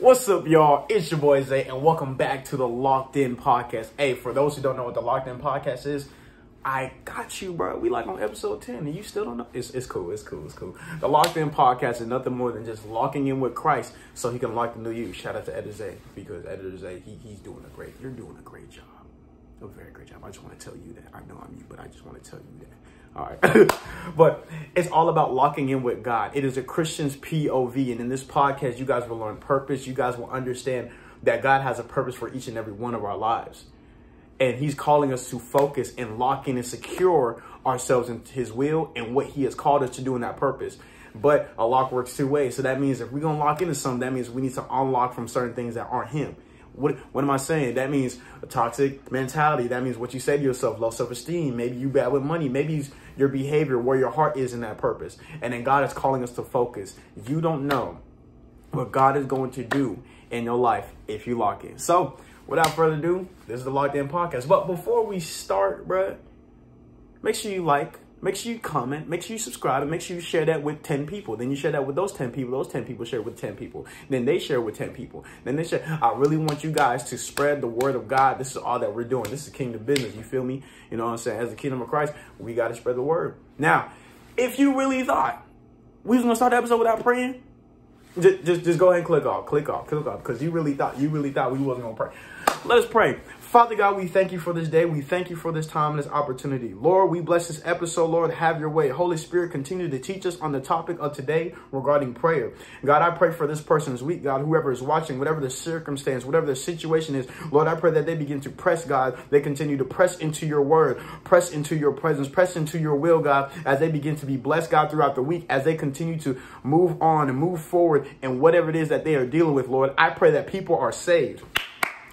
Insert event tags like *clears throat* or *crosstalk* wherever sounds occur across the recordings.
What's up, y'all? It's your boy Zay, and welcome back to the Locked In Podcast. Hey, for those who don't know what the Locked In Podcast is, I got you, bro. We like on episode 10, and you still don't know? It's, it's cool, it's cool, it's cool. The Locked In Podcast is nothing more than just locking in with Christ so he can lock into you. Shout out to Editor Zay, because Editor Zay, he, he's doing a great, you're doing a great job. A very great job. I just want to tell you that. I know I'm you, but I just want to tell you that. All right. *laughs* but it's all about locking in with God. It is a Christian's POV. And in this podcast, you guys will learn purpose. You guys will understand that God has a purpose for each and every one of our lives. And he's calling us to focus and lock in and secure ourselves in his will and what he has called us to do in that purpose. But a lock works two ways. So that means if we're going to lock into something, that means we need to unlock from certain things that aren't him. What, what am I saying? That means a toxic mentality. That means what you say to yourself, low self-esteem. Maybe you bad with money. Maybe your behavior, where your heart is in that purpose. And then God is calling us to focus. You don't know what God is going to do in your life if you lock in. So without further ado, this is the Locked In Podcast. But before we start, bruh, make sure you like, Make sure you comment, make sure you subscribe, and make sure you share that with 10 people. Then you share that with those 10 people. Those 10 people share with 10 people. Then they share with 10 people. Then they share. I really want you guys to spread the word of God. This is all that we're doing. This is kingdom business. You feel me? You know what I'm saying? As the kingdom of Christ, we got to spread the word. Now, if you really thought we was going to start the episode without praying, just, just, just go ahead and click off, click off, click off, because you really thought you really thought we wasn't gonna pray. Let us pray. Father God, we thank you for this day. We thank you for this time and this opportunity. Lord, we bless this episode. Lord, have your way. Holy Spirit, continue to teach us on the topic of today regarding prayer. God, I pray for this person's week, God, whoever is watching, whatever the circumstance, whatever the situation is, Lord, I pray that they begin to press, God. They continue to press into your word, press into your presence, press into your will, God, as they begin to be blessed, God, throughout the week, as they continue to move on and move forward in whatever it is that they are dealing with, Lord. I pray that people are saved.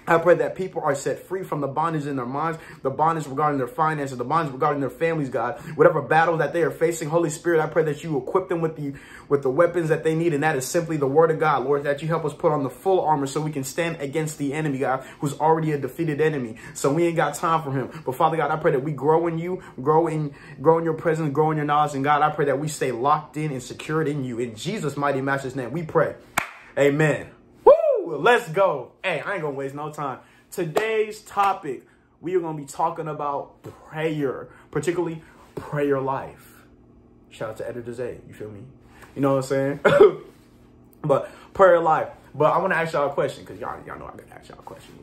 I pray that people are set free from the bondage in their minds, the bondage regarding their finances, the bondage regarding their families, God. Whatever battle that they are facing, Holy Spirit, I pray that you equip them with the with the weapons that they need, and that is simply the word of God, Lord, that you help us put on the full armor so we can stand against the enemy, God, who's already a defeated enemy. So we ain't got time for him. But Father God, I pray that we grow in you, grow in grow in your presence, grow in your knowledge, and God, I pray that we stay locked in and secured in you. In Jesus' mighty master's name, we pray. Amen let's go. Hey, I ain't gonna waste no time. Today's topic, we are gonna be talking about prayer, particularly prayer life. Shout out to Editor Zay, you feel me? You know what I'm saying? *laughs* but prayer life. But I want to ask y'all a question because y'all y'all know I gotta ask y'all a question.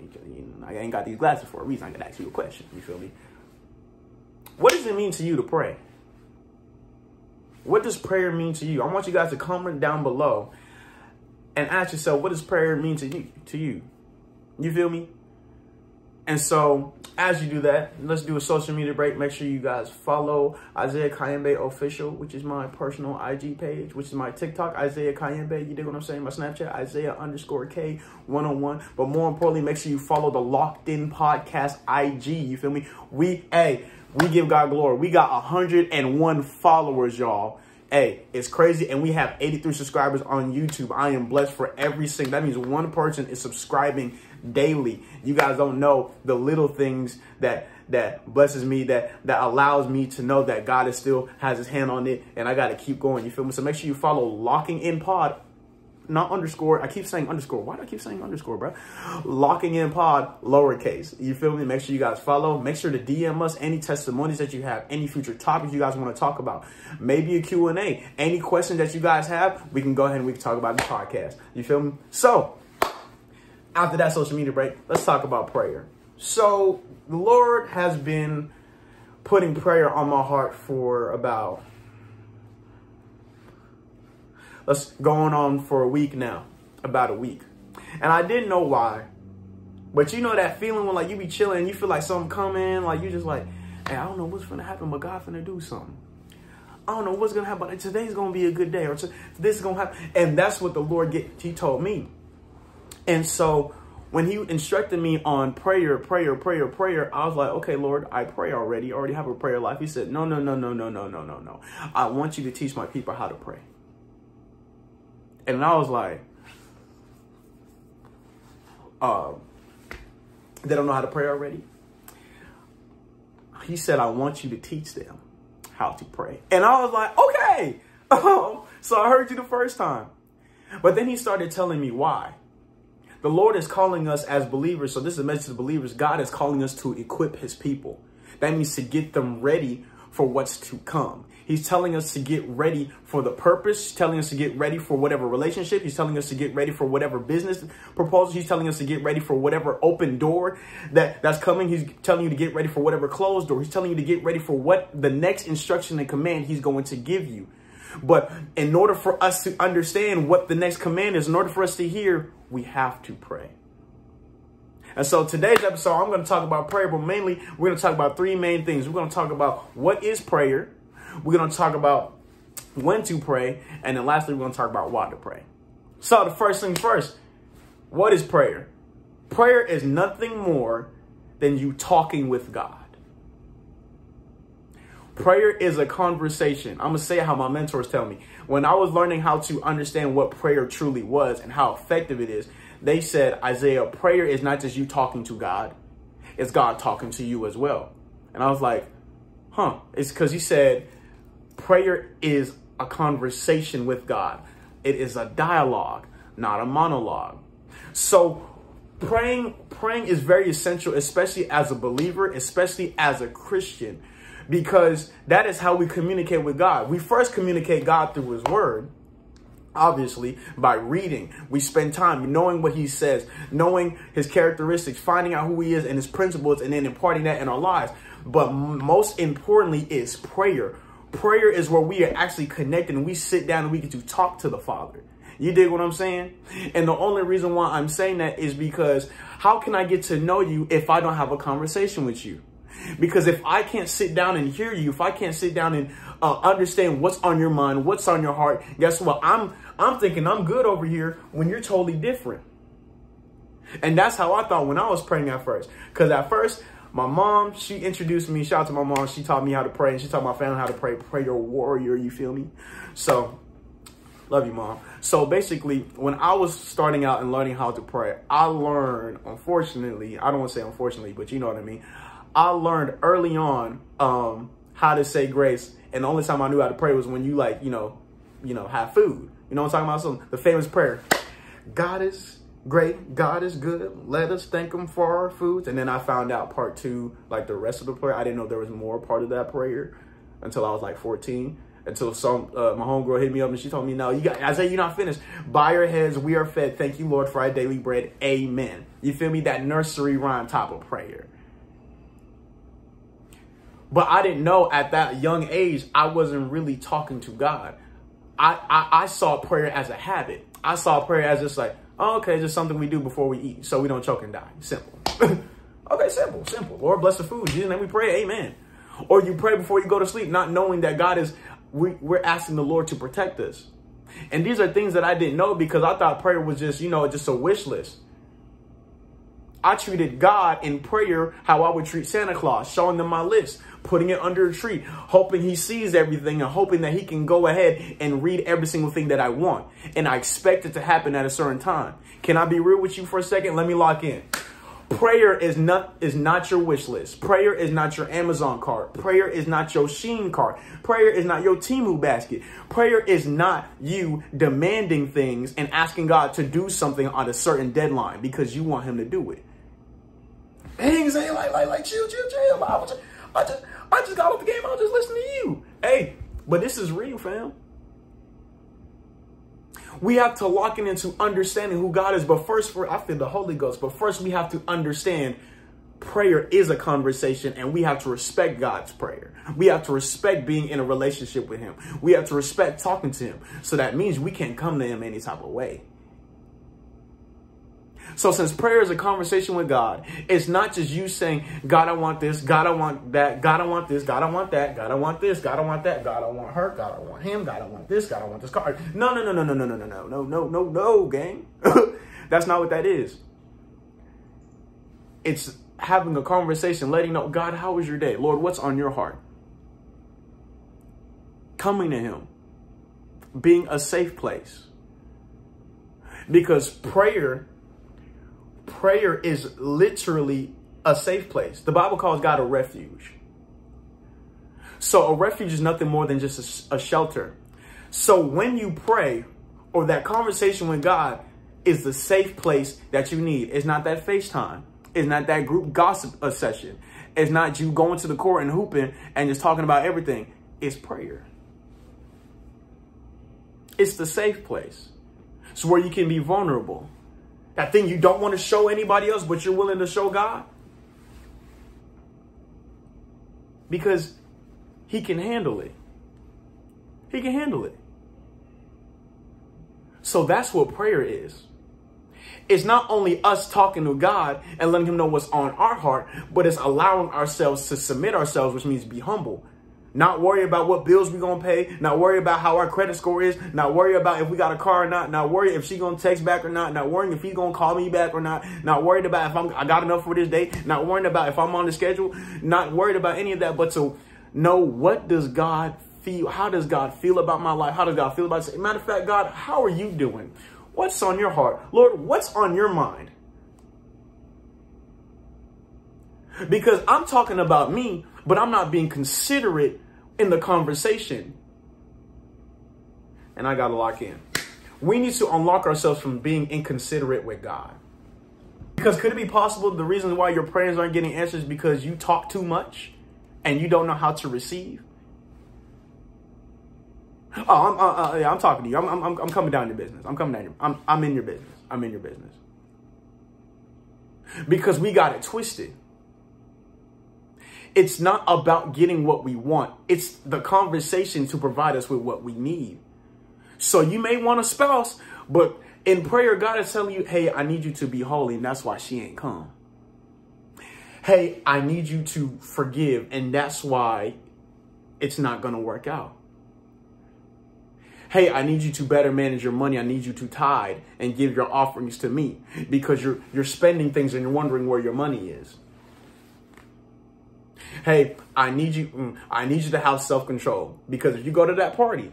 I ain't got these glasses for a reason. I gotta ask you a question. You feel me? What does it mean to you to pray? What does prayer mean to you? I want you guys to comment down below and ask yourself, what does prayer mean to you? To you, you feel me? And so, as you do that, let's do a social media break. Make sure you guys follow Isaiah Kayembe Official, which is my personal IG page, which is my TikTok, Isaiah Kayembe. You dig what I'm saying? My Snapchat, Isaiah underscore K 101. But more importantly, make sure you follow the Locked In Podcast IG. You feel me? We, hey, we give God glory. We got 101 followers, y'all. Hey, it's crazy. And we have 83 subscribers on YouTube. I am blessed for every single. That means one person is subscribing daily. You guys don't know the little things that that blesses me, that that allows me to know that God is still has his hand on it and I got to keep going. You feel me? So make sure you follow Locking In Pod not underscore. I keep saying underscore. Why do I keep saying underscore, bro? Locking in pod, lowercase. You feel me? Make sure you guys follow. Make sure to DM us any testimonies that you have, any future topics you guys want to talk about. Maybe a Q&A. Any questions that you guys have, we can go ahead and we can talk about the podcast. You feel me? So, after that social media break, let's talk about prayer. So, the Lord has been putting prayer on my heart for about let's going on for a week now, about a week. And I didn't know why. But you know that feeling when like you be chilling you feel like something coming, like you just like, hey, I don't know what's gonna happen, but God finna do something. I don't know what's gonna happen, today's gonna be a good day, or this is gonna happen. And that's what the Lord get he told me. And so when he instructed me on prayer, prayer, prayer, prayer, I was like, okay, Lord, I pray already, I already have a prayer life. He said, no, no, no, no, no, no, no, no, no. I want you to teach my people how to pray. And I was like, uh, they don't know how to pray already. He said, I want you to teach them how to pray. And I was like, okay. *laughs* so I heard you the first time. But then he started telling me why. The Lord is calling us as believers. So this is a message to believers. God is calling us to equip his people. That means to get them ready for what's to come. He's telling us to get ready for the purpose. Telling us to get ready for whatever relationship. He's telling us to get ready for whatever business proposal. He's telling us to get ready for whatever open door that, that's coming. He's telling you to get ready for whatever closed door. He's telling you to get ready for what the next instruction and command he's going to give you. But in order for us to understand what the next command is, in order for us to hear, we have to pray. And so today's episode, I'm going to talk about prayer, but mainly we're going to talk about three main things. We're going to talk about what is prayer. We're going to talk about when to pray. And then lastly, we're going to talk about why to pray. So the first thing first, what is prayer? Prayer is nothing more than you talking with God. Prayer is a conversation. I'm going to say how my mentors tell me. When I was learning how to understand what prayer truly was and how effective it is, they said, Isaiah, prayer is not just you talking to God, it's God talking to you as well. And I was like, huh. It's because he said, prayer is a conversation with God, it is a dialogue, not a monologue. So, praying praying is very essential especially as a believer especially as a christian because that is how we communicate with God. We first communicate God through his word, obviously by reading. We spend time knowing what he says, knowing his characteristics, finding out who he is and his principles, and then imparting that in our lives. But most importantly is prayer. Prayer is where we are actually connected and we sit down and we get to talk to the Father. You dig what I'm saying? And the only reason why I'm saying that is because how can I get to know you if I don't have a conversation with you? Because if I can't sit down and hear you, if I can't sit down and uh, understand what's on your mind, what's on your heart, guess what? I'm I'm thinking I'm good over here when you're totally different. And that's how I thought when I was praying at first. Because at first, my mom, she introduced me. Shout out to my mom. She taught me how to pray. And she taught my family how to pray. Pray your warrior, you feel me? So, love you, mom. So basically, when I was starting out and learning how to pray, I learned, unfortunately, I don't want to say unfortunately, but you know what I mean. I learned early on um, how to say grace, and the only time I knew how to pray was when you like, you know, you know, have food. You know what I'm talking about? So the famous prayer, God is great, God is good. Let us thank Him for our foods. And then I found out part two, like the rest of the prayer. I didn't know there was more part of that prayer until I was like 14 until some uh, my homegirl hit me up and she told me, "No, you got." I said, "You're not finished. By your heads, we are fed. Thank you, Lord, for our daily bread. Amen." You feel me? That nursery rhyme type of prayer. But I didn't know at that young age, I wasn't really talking to God. I, I, I saw prayer as a habit. I saw prayer as just like, oh, okay, just something we do before we eat so we don't choke and die. Simple. *laughs* okay, simple, simple. Lord bless the food. Jesus, and we pray, amen. Or you pray before you go to sleep, not knowing that God is, we, we're asking the Lord to protect us. And these are things that I didn't know because I thought prayer was just, you know, just a wish list. I treated God in prayer how I would treat Santa Claus, showing them my list, putting it under a tree, hoping he sees everything and hoping that he can go ahead and read every single thing that I want. And I expect it to happen at a certain time. Can I be real with you for a second? Let me lock in. Prayer is not is not your wish list. Prayer is not your Amazon cart. Prayer is not your Shein cart. Prayer is not your Temu basket. Prayer is not you demanding things and asking God to do something on a certain deadline because you want him to do it. Dang, say like, like, like, chill, chill, chill. I, was just, I just, I just got off the game. I was just listening to you. Hey, but this is real, fam. We have to lock in into understanding who God is. But first, for I feel the Holy Ghost. But first, we have to understand prayer is a conversation, and we have to respect God's prayer. We have to respect being in a relationship with Him. We have to respect talking to Him. So that means we can't come to Him any type of way. So since prayer is a conversation with God, it's not just you saying, God, I want this, God, I want that, God, I want this, God, I want that, God, I want this, God, I want that, God, I want her, God, I want him, God, I want this, God, I want this car. No, no, no, no, no, no, no, no, no, no, no, no, no, gang. That's not what that is. It's having a conversation, letting know, God, how was your day? Lord, what's on your heart? Coming to him, being a safe place. Because prayer prayer is literally a safe place. The Bible calls God a refuge. So a refuge is nothing more than just a, a, shelter. So when you pray or that conversation with God, is the safe place that you need. It's not that FaceTime. It's not that group gossip uh, session. It's not you going to the court and hooping and just talking about everything. It's prayer. It's the safe place. It's where you can be vulnerable. That thing you don't want to show anybody else, but you're willing to show God. Because he can handle it. He can handle it. So that's what prayer is. It's not only us talking to God and letting him know what's on our heart, but it's allowing ourselves to submit ourselves, which means be humble. Not worry about what bills we gonna pay, not worry about how our credit score is, not worry about if we got a car or not, not worry if she gonna text back or not, not worrying if he gonna call me back or not, not worried about if I'm I got enough for this day, not worrying about if I'm on the schedule, not worried about any of that, but to know what does God feel? How does God feel about my life? How does God feel about it? Matter of fact, God, how are you doing? What's on your heart? Lord, what's on your mind? Because I'm talking about me, but I'm not being considerate in the conversation. And I got to lock in. We need to unlock ourselves from being inconsiderate with God. Because could it be possible the reason why your prayers aren't getting answers because you talk too much and you don't know how to receive? Oh, I'm, uh, uh, yeah, I'm talking to you. I'm, I'm, I'm coming down your business. I'm coming down your, I'm, I'm in your business. I'm in your business. Because we got it twisted. It's not about getting what we want. It's the conversation to provide us with what we need. So you may want a spouse, but in prayer, God is telling you, hey, I need you to be holy, and that's why she ain't come. Hey, I need you to forgive, and that's why it's not going to work out hey, I need you to better manage your money. I need you to tithe and give your offerings to me because you're you're spending things and you're wondering where your money is. Hey, I need you mm, I need you to have self-control because if you go to that party,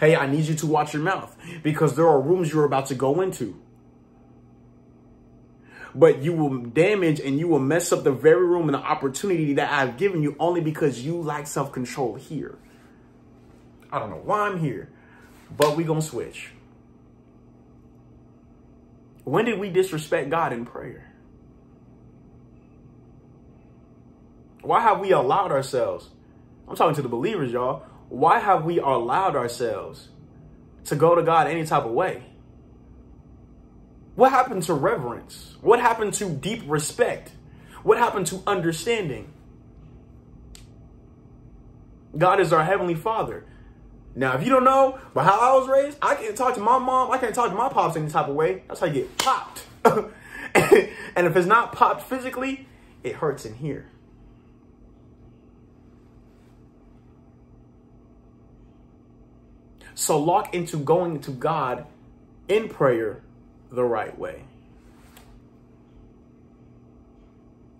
hey, I need you to watch your mouth because there are rooms you're about to go into. But you will damage and you will mess up the very room and the opportunity that I've given you only because you lack self-control here. I don't know why I'm here, but we gonna switch. When did we disrespect God in prayer? Why have we allowed ourselves? I'm talking to the believers, y'all. Why have we allowed ourselves to go to God any type of way? What happened to reverence? What happened to deep respect? What happened to understanding? God is our Heavenly Father. Now, if you don't know but how I was raised, I can't talk to my mom. I can't talk to my pops any type of way. That's how you get popped. *laughs* and if it's not popped physically, it hurts in here. So lock into going to God in prayer the right way.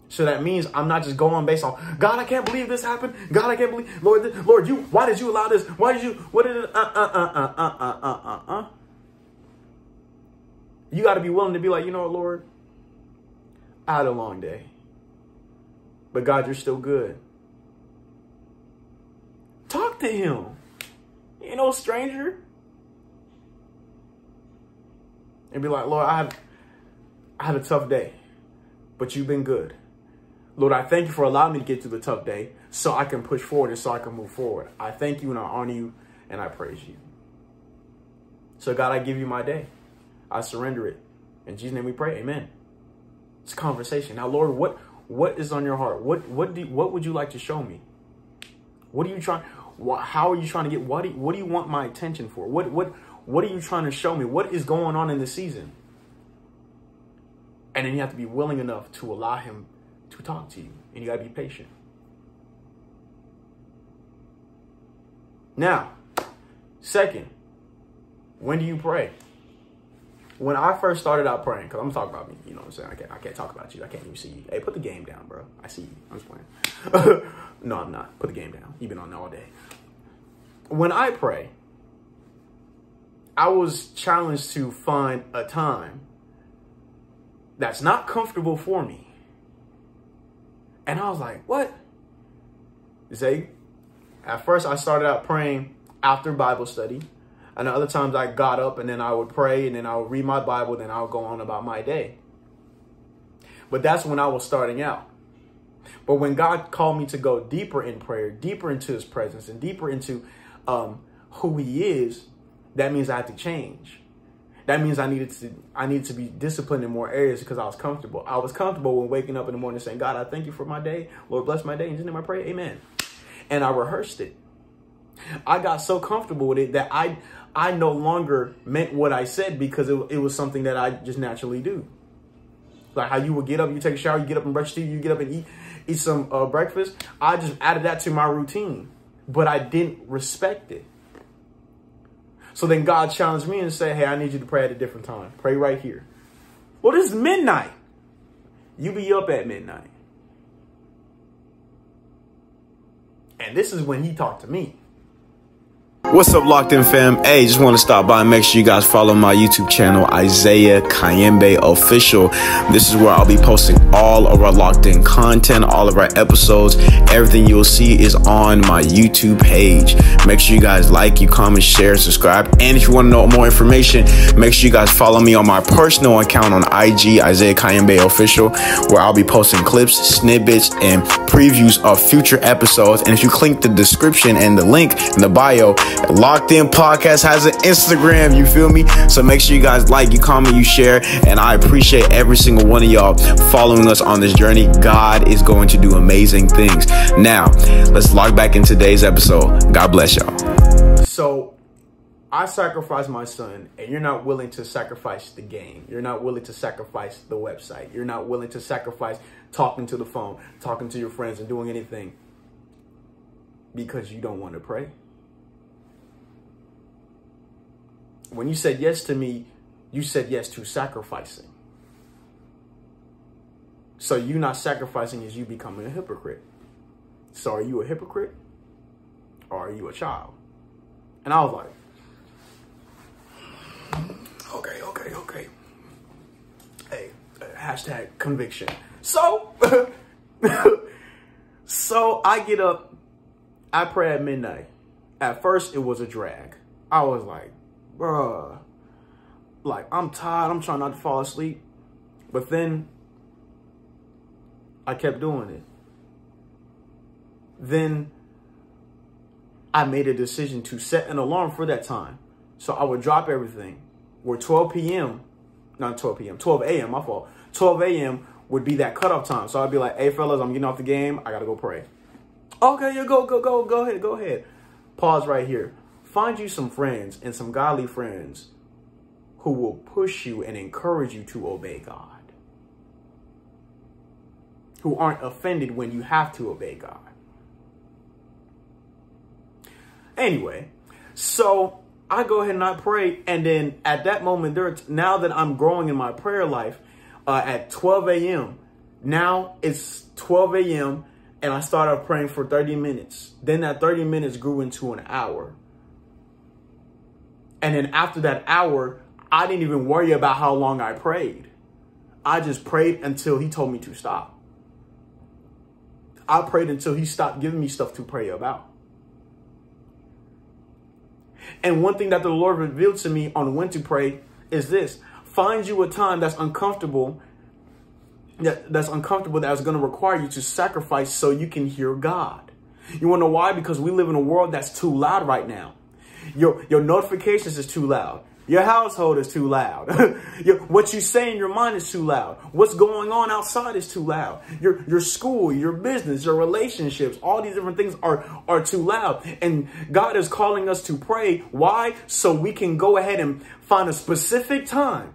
So that means I'm not just going based on God. I can't believe this happened. God, I can't believe Lord. This, Lord, you. Why did you allow this? Why did you? What did it? Uh uh uh uh uh uh uh uh. uh. You got to be willing to be like, you know what, Lord. I had a long day, but God, you're still good. Talk to Him. You know, stranger. And be like, Lord, I have, I had a tough day, but you've been good. Lord, I thank you for allowing me to get through the tough day so I can push forward and so I can move forward. I thank you and I honor you and I praise you. So, God, I give you my day. I surrender it. In Jesus' name we pray. Amen. It's a conversation. Now, Lord, what what is on your heart? What what do what would you like to show me? What are you trying? How are you trying to get? What do, what do you want my attention for? What what what are you trying to show me? What is going on in the season? And then you have to be willing enough to allow Him to talk to you, and you got to be patient. Now, second, when do you pray? When I first started out praying, because I'm talking about me, you know what I'm saying? I can't, I can't talk about you. I can't even see you. Hey, put the game down, bro. I see you. I'm just playing. *laughs* no, I'm not. Put the game down. You've been on all day. When I pray, I was challenged to find a time that's not comfortable for me and I was like, what? Zay, at first I started out praying after Bible study. And other times I got up and then I would pray and then I would read my Bible, then I would go on about my day. But that's when I was starting out. But when God called me to go deeper in prayer, deeper into his presence, and deeper into um, who he is, that means I had to change. That means I needed to I needed to be disciplined in more areas because I was comfortable. I was comfortable when waking up in the morning saying, God, I thank you for my day. Lord, bless my day. His name I pray, amen. And I rehearsed it. I got so comfortable with it that I I no longer meant what I said because it, it was something that I just naturally do. Like how you would get up, you take a shower, you get up and brush teeth, you get up and eat eat some uh, breakfast. I just added that to my routine, but I didn't respect it. So then God challenged me and said, hey, I need you to pray at a different time. Pray right here. Well, this is midnight. You be up at midnight. And this is when he talked to me. What's up, Locked In fam? Hey, just want to stop by and make sure you guys follow my YouTube channel, Isaiah Kayembe Official. This is where I'll be posting all of our Locked In content, all of our episodes. Everything you'll see is on my YouTube page. Make sure you guys like, you comment, share, subscribe. And if you want to know more information, make sure you guys follow me on my personal account on IG, Isaiah Kayembe Official, where I'll be posting clips, snippets, and previews of future episodes. And if you click the description and the link in the bio, Locked In Podcast has an Instagram, you feel me? So make sure you guys like, you comment, you share, and I appreciate every single one of y'all following us on this journey. God is going to do amazing things. Now, let's log back in today's episode. God bless y'all. So I sacrifice my son, and you're not willing to sacrifice the game. You're not willing to sacrifice the website. You're not willing to sacrifice talking to the phone, talking to your friends, and doing anything because you don't want to pray. When you said yes to me, you said yes to sacrificing. So you not sacrificing is you becoming a hypocrite. So are you a hypocrite or are you a child? And I was like, okay, okay, okay. Hey, hashtag conviction. So, *laughs* so I get up, I pray at midnight. At first, it was a drag. I was like, bruh, like I'm tired. I'm trying not to fall asleep. But then I kept doing it. Then I made a decision to set an alarm for that time. So I would drop everything. Where 12 p.m., not 12 p.m., 12 a.m., my fault. 12 a.m. would be that cutoff time. So I'd be like, hey, fellas, I'm getting off the game. I got to go pray. Okay, you go, go, go, go ahead, go ahead. Pause right here. Find you some friends and some godly friends who will push you and encourage you to obey God. Who aren't offended when you have to obey God. Anyway, so I go ahead and I pray. And then at that moment, there, now that I'm growing in my prayer life, uh, at 12 a.m., now it's 12 a.m. and I started praying for 30 minutes. Then that 30 minutes grew into an hour. And then after that hour, I didn't even worry about how long I prayed. I just prayed until he told me to stop. I prayed until he stopped giving me stuff to pray about. And one thing that the Lord revealed to me on when to pray is this. Find you a time that's uncomfortable, that, that's uncomfortable, that's going to require you to sacrifice so you can hear God. You want to know why? Because we live in a world that's too loud right now. Your, your notifications is too loud. Your household is too loud. *laughs* your, what you say in your mind is too loud. What's going on outside is too loud. Your, your school, your business, your relationships, all these different things are, are too loud. And God is calling us to pray. Why? So we can go ahead and find a specific time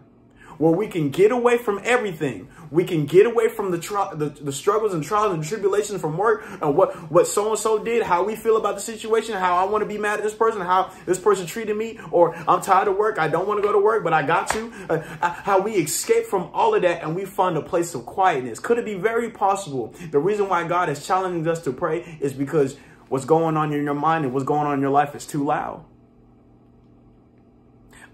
where we can get away from everything. We can get away from the, the, the struggles and trials and tribulations from work and what what so and so did, how we feel about the situation, how I want to be mad at this person, how this person treated me, or I'm tired of work, I don't want to go to work, but I got to. Uh, uh, how we escape from all of that and we find a place of quietness. Could it be very possible? The reason why God is challenging us to pray is because what's going on in your mind and what's going on in your life is too loud.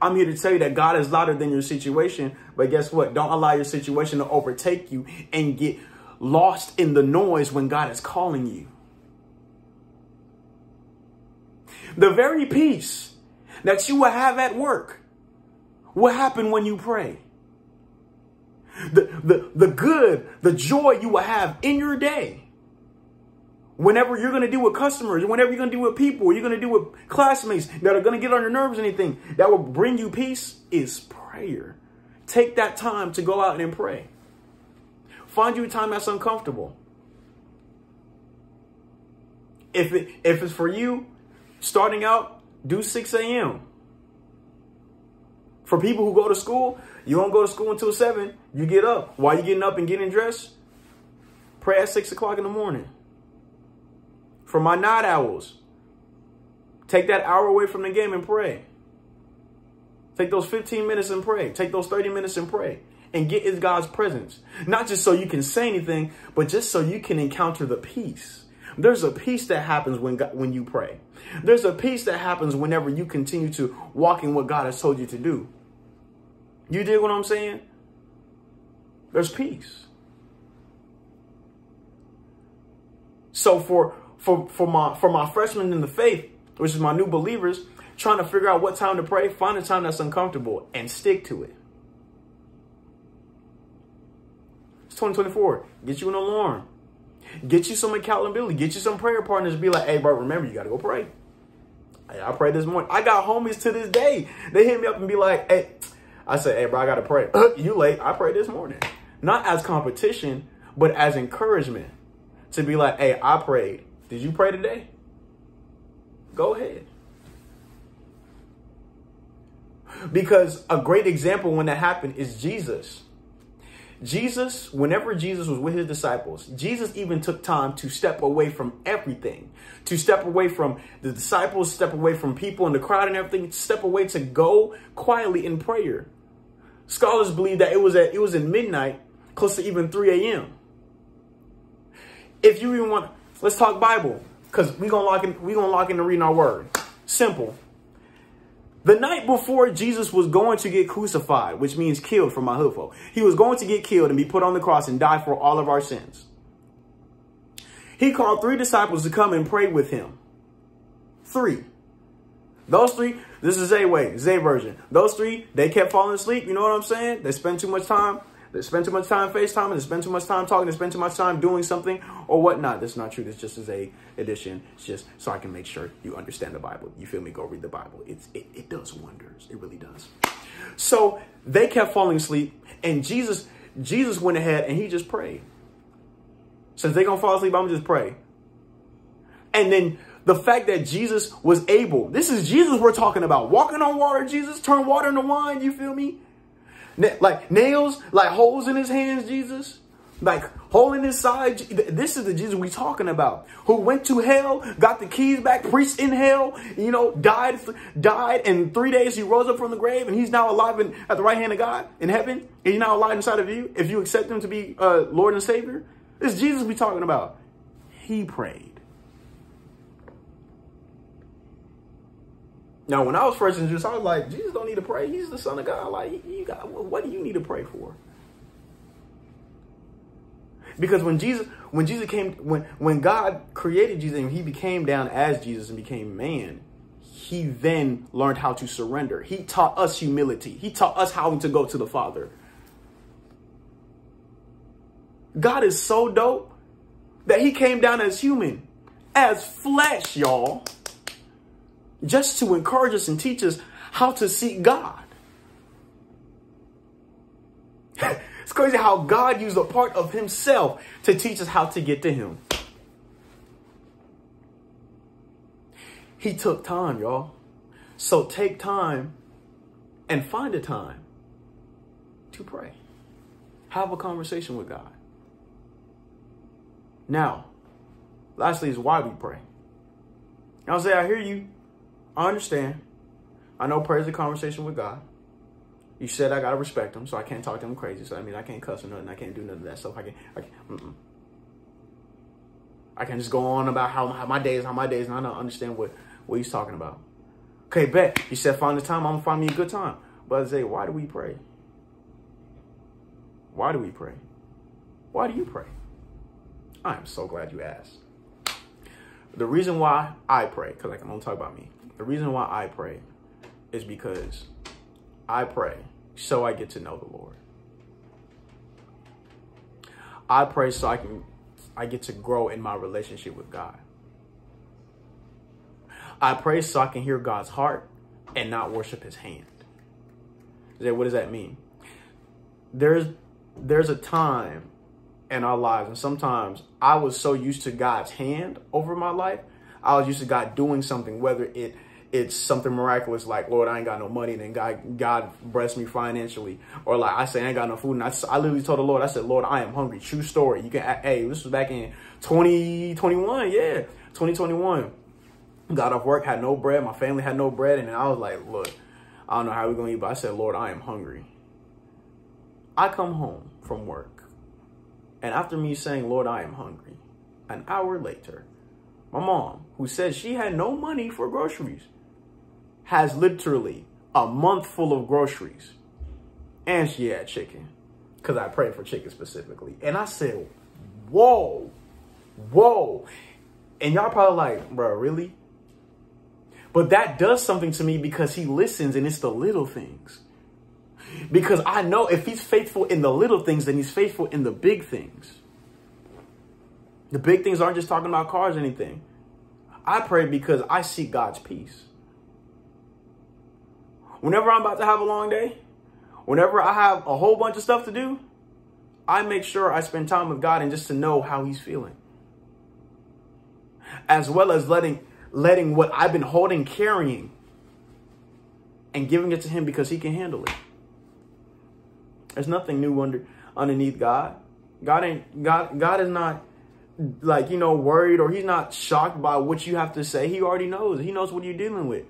I'm here to tell you that God is louder than your situation. But guess what? Don't allow your situation to overtake you and get lost in the noise when God is calling you. The very peace that you will have at work will happen when you pray. The, the, the good, the joy you will have in your day. Whenever you're going to deal with customers, whenever you're going to deal with people, you're going to deal with classmates that are going to get on your nerves, anything that will bring you peace is prayer. Take that time to go out and pray. Find you a time that's uncomfortable. If it if it's for you, starting out, do 6 a.m. For people who go to school, you don't go to school until 7. You get up. While you're getting up and getting dressed, pray at 6 o'clock in the morning. For my night owls, take that hour away from the game and pray. Take those 15 minutes and pray. Take those 30 minutes and pray. And get in God's presence. Not just so you can say anything, but just so you can encounter the peace. There's a peace that happens when God, when you pray. There's a peace that happens whenever you continue to walk in what God has told you to do. You dig what I'm saying? There's peace. So for for for my for my freshmen in the faith, which is my new believers, trying to figure out what time to pray, find a time that's uncomfortable and stick to it. It's 2024. Get you an alarm. Get you some accountability. Get you some prayer partners. Be like, hey, bro, remember, you got to go pray. Hey, I pray this morning. I got homies to this day. They hit me up and be like, hey, I said, hey, bro, I got to pray. Uh, you late. I pray this morning. Not as competition, but as encouragement to be like, hey, I prayed. Did you pray today? Go ahead. Because a great example when that happened is Jesus. Jesus, whenever Jesus was with his disciples, Jesus even took time to step away from everything, to step away from the disciples, step away from people in the crowd and everything, step away to go quietly in prayer. Scholars believe that it was at it was at midnight, close to even 3 a.m. If you even want, let's talk Bible, because we're gonna lock in, we're gonna lock in into reading our word. Simple. The night before Jesus was going to get crucified, which means killed for my folk, he was going to get killed and be put on the cross and die for all of our sins. He called three disciples to come and pray with him. Three. Those three, this is a way, Zay version. Those three, they kept falling asleep. You know what I'm saying? They spent too much time they spend too much time FaceTime, they spend too much time talking, they spend too much time doing something or whatnot. That's not true. This just is a addition. It's just so I can make sure you understand the Bible. You feel me? Go read the Bible. It's it, it does wonders. It really does. So they kept falling asleep, and Jesus Jesus went ahead and he just prayed. Since they gonna fall asleep, I'm gonna just pray. And then the fact that Jesus was able, this is Jesus we're talking about. Walking on water, Jesus, turn water into wine, you feel me? Like nails, like holes in his hands, Jesus. Like hole in his side. This is the Jesus we talking about. Who went to hell, got the keys back, preached in hell, you know, died, died, and three days he rose up from the grave, and he's now alive in, at the right hand of God in heaven. And he's now alive inside of you if you accept him to be uh, Lord and Savior. This Jesus we talking about. He prayed. Now, when I was first introduced, I was like, Jesus don't need to pray. He's the Son of God. Like, you got what do you need to pray for? Because when Jesus, when Jesus came, when when God created Jesus and He became down as Jesus and became man, He then learned how to surrender. He taught us humility. He taught us how to go to the Father. God is so dope that He came down as human, as flesh, y'all just to encourage us and teach us how to seek God. *laughs* it's crazy how God used a part of himself to teach us how to get to him. He took time, y'all. So take time and find a time to pray. Have a conversation with God. Now, lastly is why we pray. I'll say, I hear you. I understand. I know prayer is a conversation with God. You said I gotta respect him, so I can't talk to him crazy. So I mean, I can't cuss or nothing. I can't do none of that stuff. I can't. I can't. I can just go on about how, how my days, how my days, and I don't understand what what he's talking about. Okay, bet you said find the time. I'm gonna find me a good time. But I say, why do we pray? Why do we pray? Why do you pray? I am so glad you asked. The reason why I pray, because I can only talk about me. The reason why I pray is because I pray so I get to know the Lord. I pray so I can I get to grow in my relationship with God. I pray so I can hear God's heart and not worship his hand. What does that mean? There's there's a time in our lives, and sometimes I was so used to God's hand over my life. I was used to God doing something, whether it it's something miraculous like Lord, I ain't got no money, and then God God bless me financially, or like I say I ain't got no food, and I, I literally told the Lord, I said, Lord, I am hungry. True story. You can hey, this was back in 2021, yeah, 2021. Got off work, had no bread. My family had no bread, and I was like, look, I don't know how we're gonna eat, but I said, Lord, I am hungry. I come home from work, and after me saying, Lord, I am hungry, an hour later, my mom, who said she had no money for groceries, has literally a month full of groceries. And she had chicken. Because I prayed for chicken specifically. And I said, whoa, whoa. And y'all probably like, bro, really? But that does something to me because he listens and it's the little things. Because I know if he's faithful in the little things, then he's faithful in the big things. The big things aren't just talking about cars or anything. I pray because I seek God's peace. Whenever I'm about to have a long day, whenever I have a whole bunch of stuff to do, I make sure I spend time with God and just to know how he's feeling. As well as letting letting what I've been holding carrying and giving it to him because he can handle it. There's nothing new under underneath God. God ain't God God is not like, you know, worried or he's not shocked by what you have to say. He already knows. He knows what you're dealing with.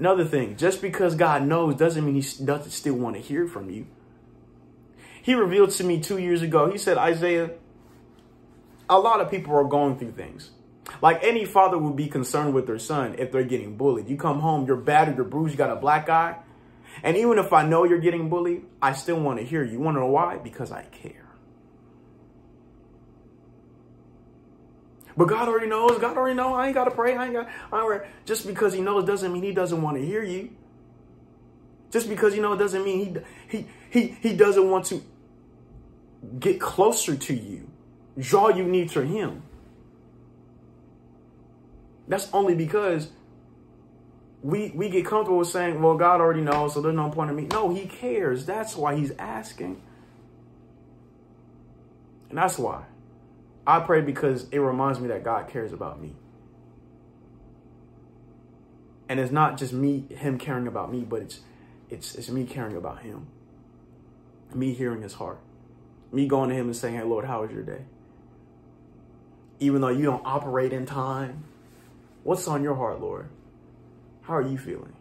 Another thing, just because God knows doesn't mean he doesn't still want to hear from you. He revealed to me two years ago, he said, Isaiah, a lot of people are going through things. Like any father would be concerned with their son if they're getting bullied. You come home, you're battered, you're bruised, you got a black eye. And even if I know you're getting bullied, I still want to hear you. Want to know why? Because I care. But God already knows. God already knows. I ain't got to pray. I ain't got. I ain't, just because He knows doesn't mean He doesn't want to hear you. Just because you know it doesn't mean He He He He doesn't want to get closer to you, draw you near to Him. That's only because we we get comfortable with saying, "Well, God already knows, so there's no point in me." No, He cares. That's why He's asking, and that's why. I pray because it reminds me that God cares about me. And it's not just me, him caring about me, but it's it's it's me caring about him. Me hearing his heart. Me going to him and saying, Hey Lord, how was your day? Even though you don't operate in time, what's on your heart, Lord? How are you feeling?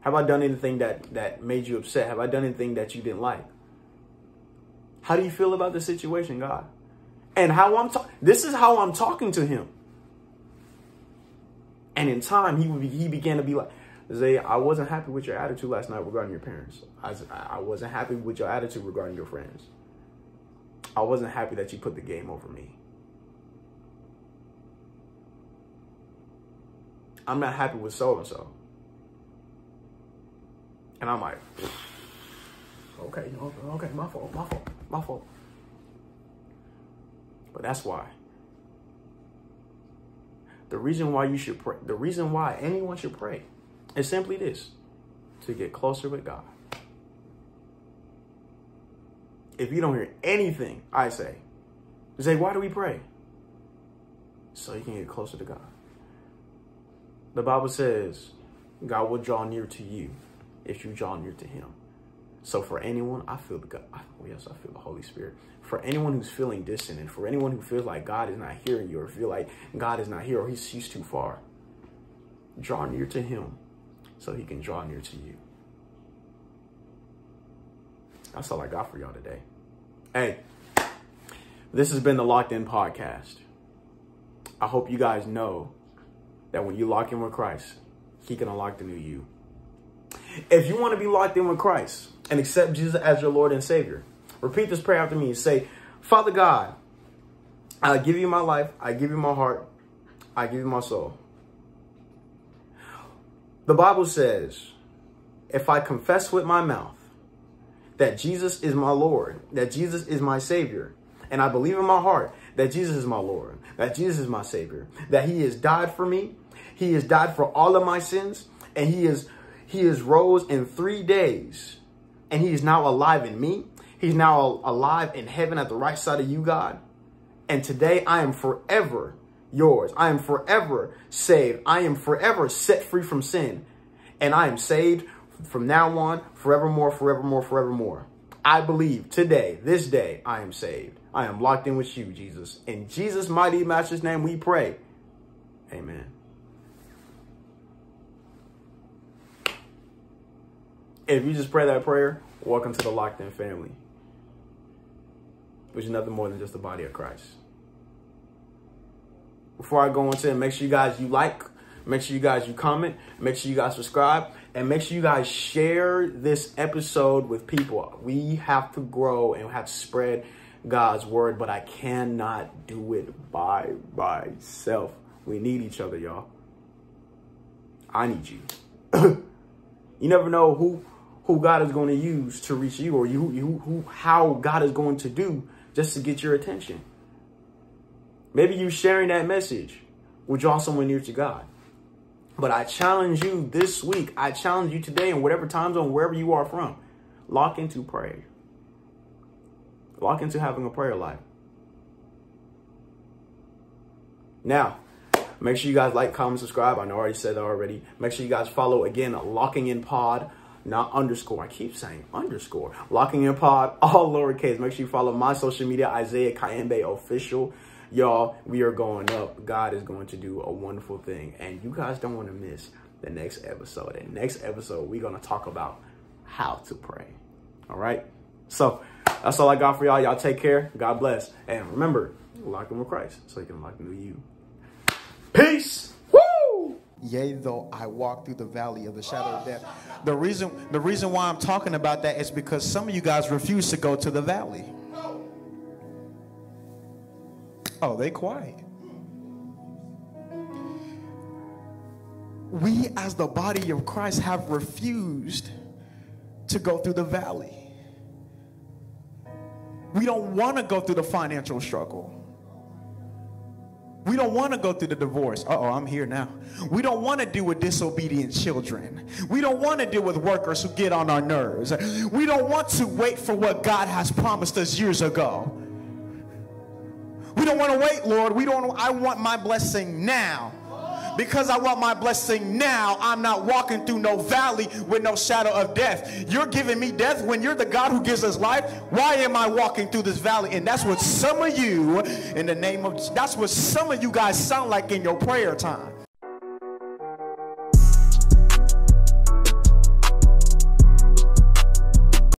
Have I done anything that that made you upset? Have I done anything that you didn't like? How do you feel about the situation, God? And how I'm talking, this is how I'm talking to him. And in time, he would be, he began to be like, Zay, I wasn't happy with your attitude last night regarding your parents. I, I wasn't happy with your attitude regarding your friends. I wasn't happy that you put the game over me. I'm not happy with so and so. And I'm like, okay, okay, okay, my fault, my fault, my fault. But that's why. The reason why you should pray, the reason why anyone should pray is simply this to get closer with God. If you don't hear anything I say, say, why do we pray? So you can get closer to God. The Bible says God will draw near to you if you draw near to him. So for anyone, I feel the God. Oh yes, I feel the Holy Spirit. For anyone who's feeling distant, and for anyone who feels like God is not hearing you, or feel like God is not here, or He's He's too far, draw near to Him, so He can draw near to you. That's all I got for y'all today. Hey, this has been the Locked In Podcast. I hope you guys know that when you lock in with Christ, He can unlock the new you. If you want to be locked in with Christ and accept Jesus as your Lord and Savior, repeat this prayer after me say, Father God, I give you my life. I give you my heart. I give you my soul. The Bible says, if I confess with my mouth that Jesus is my Lord, that Jesus is my Savior, and I believe in my heart that Jesus is my Lord, that Jesus is my Savior, that He has died for me, He has died for all of my sins, and He is He is rose in three days, and He is now alive in me. He's now alive in heaven at the right side of you, God. And today I am forever yours. I am forever saved. I am forever set free from sin. And I am saved from now on, forevermore, forevermore, forevermore. I believe today, this day, I am saved. I am locked in with you, Jesus. In Jesus' mighty master's name we pray. Amen. If you just pray that prayer, welcome to the locked in family, which is nothing more than just the body of Christ before I go into it, make sure you guys you like, make sure you guys you comment, make sure you guys subscribe, and make sure you guys share this episode with people. We have to grow and have to spread God's word, but I cannot do it by myself. We need each other, y'all. I need you. *clears throat* you never know who who God is going to use to reach you or you, you who how God is going to do just to get your attention. Maybe you sharing that message will draw someone near to God. But I challenge you this week, I challenge you today in whatever time zone, wherever you are from, lock into prayer. Lock into having a prayer life. Now, make sure you guys like, comment, subscribe. I know I already said that already. Make sure you guys follow again, locking in pod, not underscore. I keep saying underscore. Locking in pod, *laughs* all lowercase. Make sure you follow my social media, Isaiah Kayembe official y'all, we are going up. God is going to do a wonderful thing. And you guys don't want to miss the next episode. And next episode, we're going to talk about how to pray. All right. So that's all I got for y'all. Y'all take care. God bless. And remember, lock in with Christ so he can lock into you. Peace. Yea, though I walk through the valley of the shadow of death. The reason, the reason why I'm talking about that is because some of you guys refuse to go to the valley. Oh, they quiet. We, as the body of Christ, have refused to go through the valley. We don't want to go through the financial struggle. We don't want to go through the divorce. Uh oh, I'm here now. We don't want to deal with disobedient children. We don't want to deal with workers who get on our nerves. We don't want to wait for what God has promised us years ago. We don't want to wait, Lord. We don't I want my blessing now. Because I want my blessing now, I'm not walking through no valley with no shadow of death. You're giving me death when you're the God who gives us life. Why am I walking through this valley? And that's what some of you, in the name of, that's what some of you guys sound like in your prayer time.